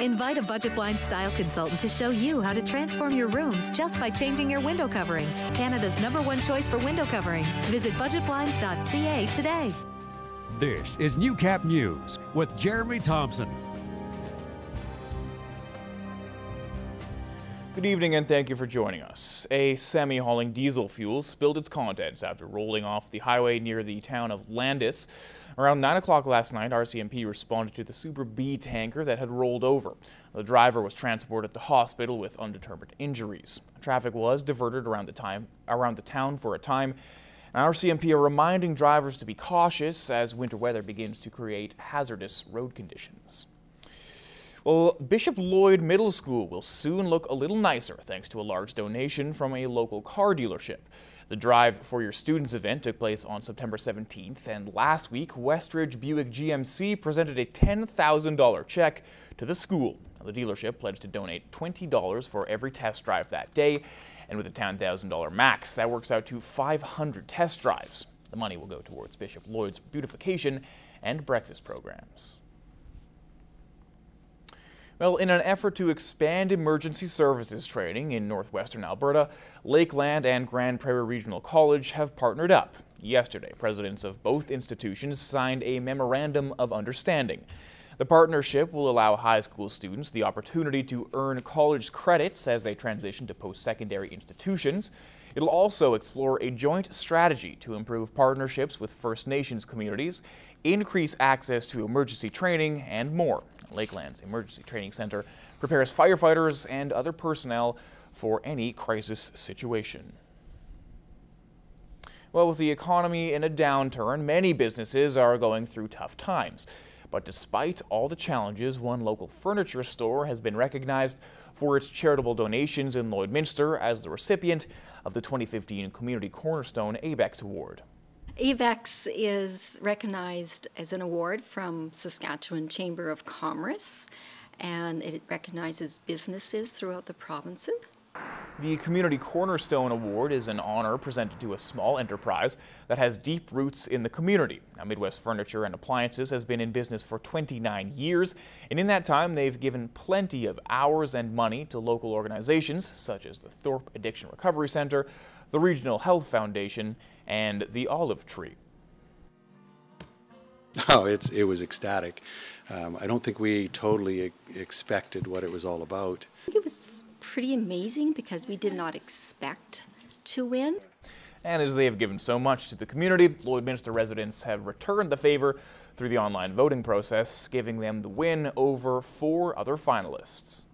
Invite a Budget Blinds style consultant to show you how to transform your rooms just by changing your window coverings. Canada's number one choice for window coverings. Visit budgetblinds.ca today. This is Newcap News with Jeremy Thompson. Good evening and thank you for joining us. A semi hauling diesel fuel spilled its contents after rolling off the highway near the town of Landis. Around 9 o'clock last night, RCMP responded to the Super B tanker that had rolled over. The driver was transported to hospital with undetermined injuries. Traffic was diverted around the time around the town for a time. And RCMP are reminding drivers to be cautious as winter weather begins to create hazardous road conditions. Well, Bishop Lloyd Middle School will soon look a little nicer thanks to a large donation from a local car dealership. The Drive for Your Students event took place on September 17th, and last week, Westridge Buick GMC presented a $10,000 check to the school. The dealership pledged to donate $20 for every test drive that day, and with a $10,000 max, that works out to 500 test drives. The money will go towards Bishop Lloyd's beautification and breakfast programs. Well, in an effort to expand emergency services training in northwestern Alberta, Lakeland and Grande Prairie Regional College have partnered up. Yesterday, presidents of both institutions signed a memorandum of understanding. The partnership will allow high school students the opportunity to earn college credits as they transition to post-secondary institutions. It'll also explore a joint strategy to improve partnerships with First Nations communities, increase access to emergency training, and more. Lakeland's Emergency Training Center prepares firefighters and other personnel for any crisis situation. Well, with the economy in a downturn, many businesses are going through tough times. But despite all the challenges, one local furniture store has been recognized for its charitable donations in Lloydminster as the recipient of the 2015 Community Cornerstone ABEX Award. ABEX is recognized as an award from Saskatchewan Chamber of Commerce and it recognizes businesses throughout the provinces. The Community Cornerstone Award is an honor presented to a small enterprise that has deep roots in the community. Now, Midwest Furniture and Appliances has been in business for 29 years, and in that time they've given plenty of hours and money to local organizations such as the Thorpe Addiction Recovery Center, the Regional Health Foundation, and the Olive Tree. Oh, it's, it was ecstatic. Um, I don't think we totally expected what it was all about. It was pretty amazing because we did not expect to win. And as they have given so much to the community, Lloydminster residents have returned the favor through the online voting process, giving them the win over four other finalists.